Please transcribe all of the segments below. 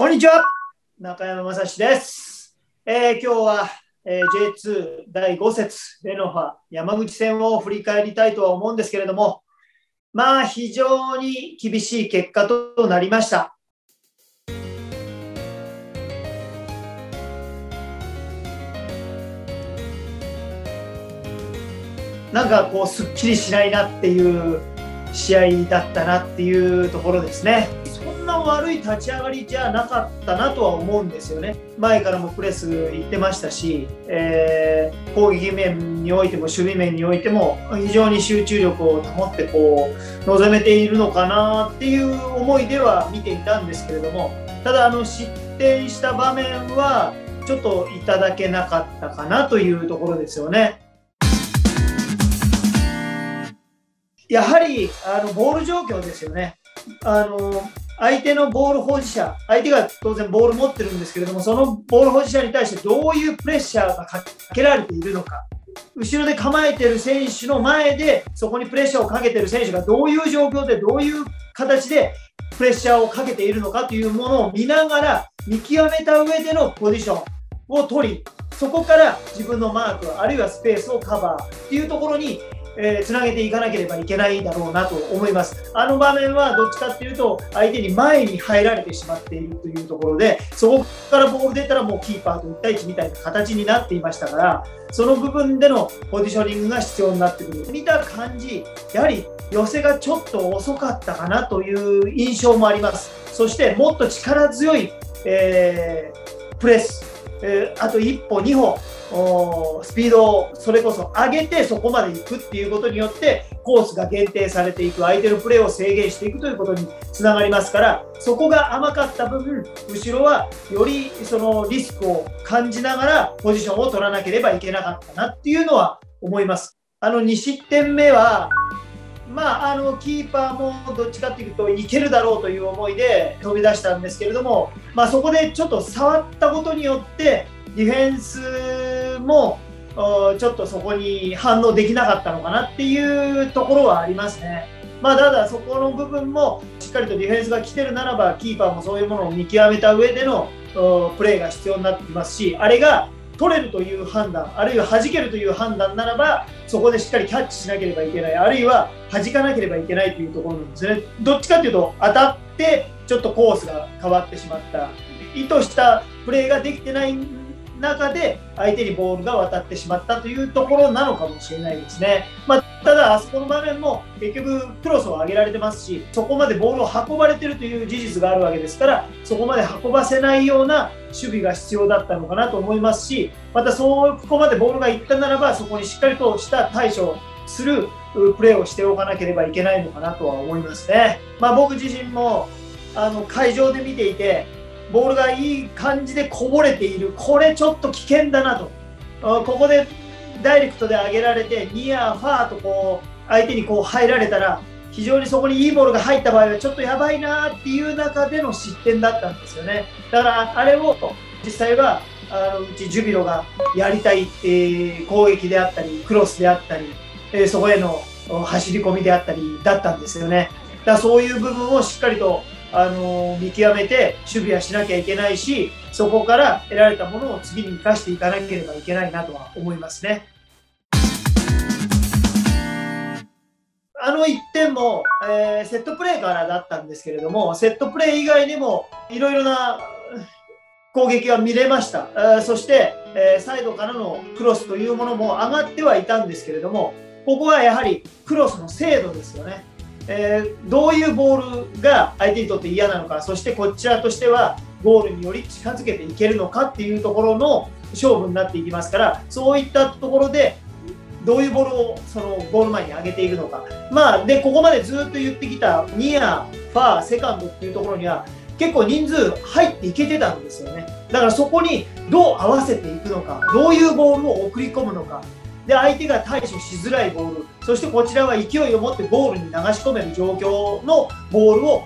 こんにちは。中山雅史です、えー今日は、えー J2 第5節レノファ山口戦を振り返りたいとは思うんですけれどもまあ非常に厳しい結果となりました。なんかこうすっきりしないなっていう試合だったなっていうところですね。悪い立ち上がりじゃなかったなとは思うんですよね。前からもプレス行ってましたし、えー攻撃面においても守備面においても非常に集中力を保ってこう臨めているのかなっていう思いでは見ていたんですけれども、ただあの失点した場面はちょっといただけなかったかなというところですよね。やはりあのボール状況ですよね。あの相手のボール保持者、相手が当然ボール持ってるんですけれども、そのボール保持者に対してどういうプレッシャーがかけられているのか、後ろで構えてる選手の前で、そこにプレッシャーをかけてる選手がどういう状況で、どういう形でプレッシャーをかけているのかというものを見ながら、見極めた上でのポジションを取り、そこから自分のマーク、あるいはスペースをカバーっていうところにえーつなげていかなければいけないだろうなと思います。あの場面はどっちかっていうと、相手に前に入られてしまっているというところで、そこからボール出たらもうキーパーと1対1みたいな形になっていましたから、その部分でのポジショニングが必要になってくる。見た感じ、やはり寄せがちょっと遅かったかなという印象もあります。そしてもっと力強い、えープレス、えーあと1歩、2歩、スピードをそれこそ上げてそこまで行くっていうことによってコースが限定されていく相手のプレーを制限していくということにつながりますからそこが甘かった分後ろはよりそのリスクを感じながらポジションを取らなければいけなかったなっていうのは思います。あの2失点目はまあ、あのキーパーもどっちかというといけるだろうという思いで飛び出したんですけれども、まあ、そこでちょっと触ったことによってディフェンスもちょっとそこに反応できなかったのかなっていうところはありますね。まあ、ただそこの部分もしっかりとディフェンスが来てるならばキーパーもそういうものを見極めた上でのプレーが必要になってきますしあれが取れるという判断あるいは弾けるという判断ならばそこでしっかりキャッチしなければいけないあるいは弾かなければいけないというところなんですねどっちかというと当たってちょっとコースが変わってしまった意図したプレーができてない中で相手にボールが渡ってしまったというところなのかもしれないですね、まあ、ただあそこの場面も結局クロスを上げられてますしそこまでボールを運ばれてるという事実があるわけですからそこまで運ばせないような守備が必要だったのかなと思いますしまたそこまでボールがいったならばそこにしっかりとした対処するプレーをしておかなければいけないのかなとは思いますね。まあ、僕自身もあの会場で見ていてボールがいい感じでこぼれている。これちょっと危険だなと。ここでダイレクトで上げられてニアファーとこう相手にこう入られたら非常にそこにいいボールが入った場合はちょっとやばいなっていう中での失点だったんですよね。だからあれを実際はあのうちジュビロがやりたい、えー攻撃であったりクロスであったり、えーそこへの走り込みであったりだったんですよね。だからそういう部分をしっかりとあの見極めて守備はしなきゃいけないしそこから得られたものを次に生かしていかなければいけないなとは思いますね。あの1点も、えーセットプレーからだったんですけれどもセットプレー以外にもいろいろな攻撃が見れました、えーそして、えーサイドからのクロスというものも上がってはいたんですけれどもここはやはりクロスの精度ですよね。えーどういうボールが相手にとって嫌なのかそしてこちらとしてはゴールにより近づけていけるのかっていうところの勝負になっていきますからそういったところでどういうボールをそのゴール前に上げていくのか、まあ、でここまでずっと言ってきたニア、ファー、セカンドっていうところには結構人数入っていけてたんですよね。だからそこにどう合わせていくのかどういうボールを送り込むのかで相手が対処しづらいボール。そしてこちらは勢いを持ってゴールに流し込める状況のボールを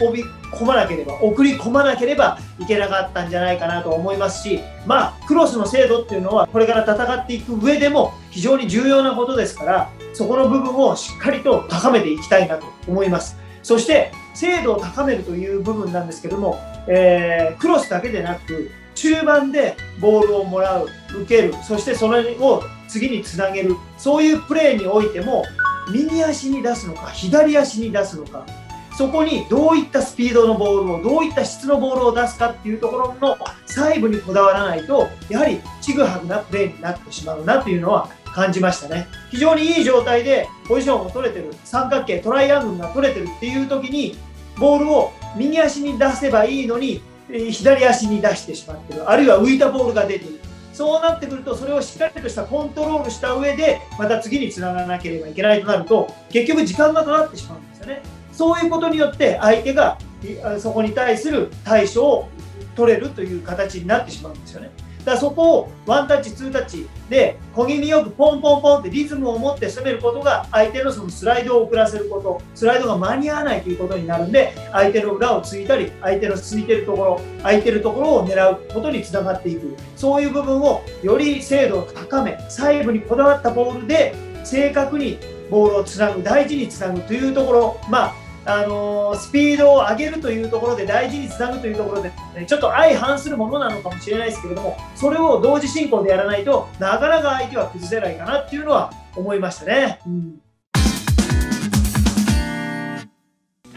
運び込まなければ送り込まなければいけなかったんじゃないかなと思いますしまあクロスの精度っていうのはこれから戦っていく上でも非常に重要なことですからそこの部分をしっかりと高めていきたいなと思います。そして精度を高めるという部分なんですけどもえー、クロスだけでなく中盤でボールをもらう受ける。そしてそれを次につなげる。そういうプレーにおいても右足に出すのか左足に出すのか。そこにどういったスピードのボールをどういった質のボールを出すかっていうところの細部にこだわらないとやはりちぐはぐなプレーになってしまうなというのは感じましたね。非常にいい状態でポジションを取れてる。三角形トライアングルが取れてるっていう時にボールを右足に出せばいいのに左足に出してしまってる。あるいは浮いたボールが出ている。そうなってくるとそれをしっかりとしたコントロールした上でまた次につながらなければいけないとなると結局時間がかかってしまうんですよね。そういうことによって相手がそこに対する対処を取れるという形になってしまうんですよね。だそこをワンタッチ、ツータッチで小気味よくポンポンポンってリズムを持って攻めることが相手のそのスライドを遅らせること、スライドが間に合わないということになるんで、相手の裏をついたり、相手のついてるところ、空いてるところを狙うことにつながっていく、そういう部分をより精度を高め、細部にこだわったボールで正確にボールをつなぐ、大事につなぐというところ、まああの、スピードを上げるというところで大事につなぐというところで、ね、ちょっと相反するものなのかもしれないですけれどもそれを同時進行でやらないとなかなか相手は崩せないかなっていうのは思いましたね。うん。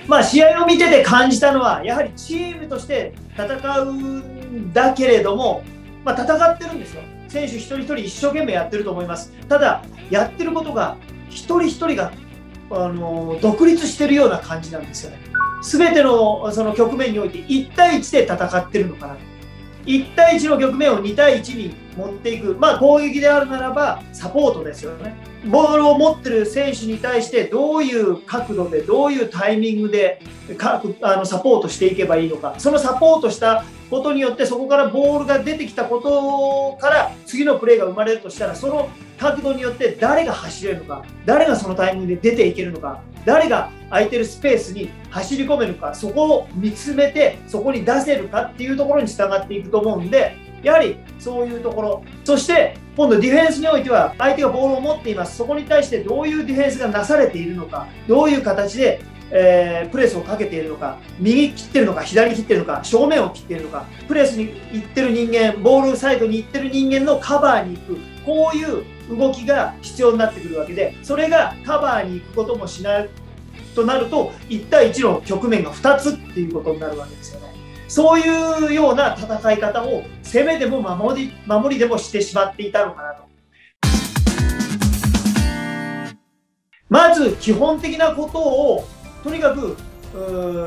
まあ、試合を見てて感じたのはやはりチームとして戦うんだけれども、まあ、戦ってるんですよ。選手一人一人一生懸命やってると思います。ただやってることが一人一人があの独立してるような感じなんですよね。全てのその局面において1対1で戦ってるのかな1対1の局面を2対1に持っていく、まあ、攻撃であるならばサポートですよね。ボールを持ってる選手に対してどういう角度でどういうタイミングでかあのサポートしていけばいいのかそのサポートしたことによってそこからボールが出てきたことから次のプレーが生まれるとしたらその角度によって誰が走れるのか誰がそのタイミングで出ていけるのか誰が空いてるスペースに走り込めるかそこを見つめてそこに出せるかっていうところに従っていくと思うんでやはりそういうところそして今度ディフェンスにおいては相手がボールを持っています。そこに対してどういうディフェンスがなされているのかどういう形でえー、プレスをかけているのか右切ってるのか左切ってるのか正面を切っているのかプレスに行ってる人間ボールサイドに行ってる人間のカバーに行くこういう動きが必要になってくるわけでそれがカバーに行くこともしないとなると1対1の局面が2つっていうことになるわけですよね。そういうような戦い方を攻めでも守り守りでもしてしまっていたのかなと。まず基本的なことをとにかく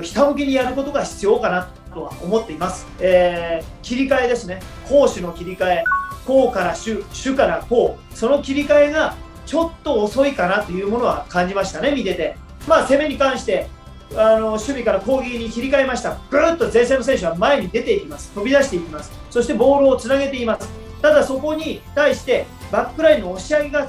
ひたむきにやることが必要かなとは思っています。えー、切り替えですね。攻守の切り替え。攻から守、守から攻。その切り替えがちょっと遅いかなというものは感じましたね、見てて。まあ、攻めに関して、あの守備から攻撃に切り替えました。ぐーっと前線の選手は前に出ていきます。飛び出していきます。そしてボールをつなげています。ただそこに対してバックラインの押し上げが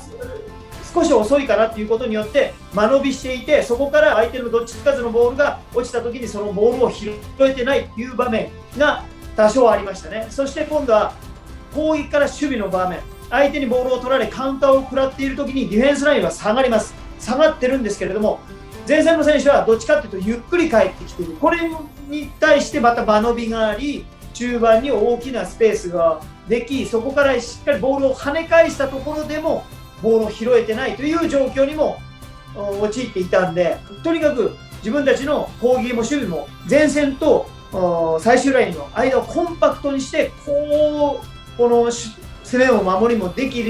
少し遅いかなということによって間延びしていてそこから相手のどっちつかずのボールが落ちた時にそのボールを拾えてないという場面が多少ありましたねそして今度は攻撃から守備の場面。相手にボールを取られカウンターを食らっている時にディフェンスラインは下がります。下がってるんですけれども前線の選手はどっちかというとゆっくり帰ってきている。これに対してまた間延びがあり中盤に大きなスペースができそこからしっかりボールを跳ね返したところでもボールを拾えてないという状況にも陥っていたんでとにかく自分たちの攻撃も守備も前線と最終ラインの間をコンパクトにしてこうこの攻めも守りもでき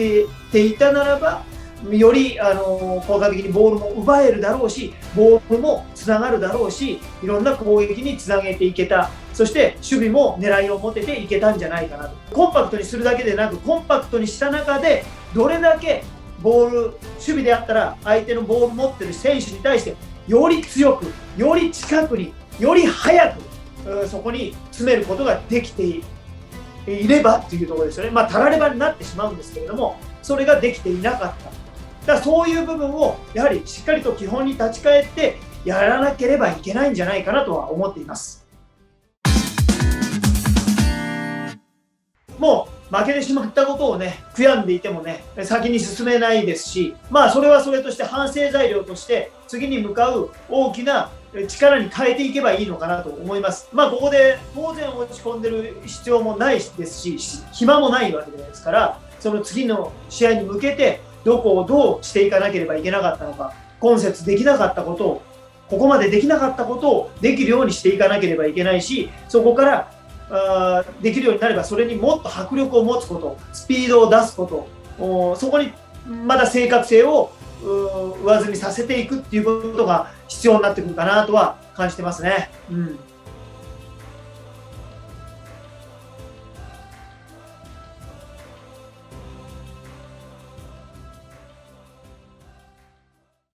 ていたならばよりあの効果的にボールも奪えるだろうしボールもつながるだろうしいろんな攻撃につなげていけた。そして守備も狙いを持てていけたんじゃないかなと。コンパクトにするだけでなくコンパクトにした中でどれだけボール、守備であったら相手のボール持ってる選手に対してより強く、より近くに、より早くそこに詰めることができていいればっていうところですよね。まあ、たらればになってしまうんですけれども、それができていなかった。だからそういう部分をやはりしっかりと基本に立ち返ってやらなければいけないんじゃないかなとは思っています。もう負けてしまったことをね、悔やんでいてもね、先に進めないですし、まあそれはそれとして反省材料として、次に向かう大きな力に変えていけばいいのかなと思います。まあ、ここで当然落ち込んでる必要もないですし、暇もないわけですから、その次の試合に向けて、どこをどうしていかなければいけなかったのか、今節できなかったことを、ここまでできなかったことをできるようにしていかなければいけないし、そこからあできるようになれば、それにもっと迫力を持つこと、スピードを出すこと、そこにまだ正確性を上積みさせていくっていうことが必要になってくるかなとは感じてますね。うん